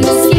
little skin.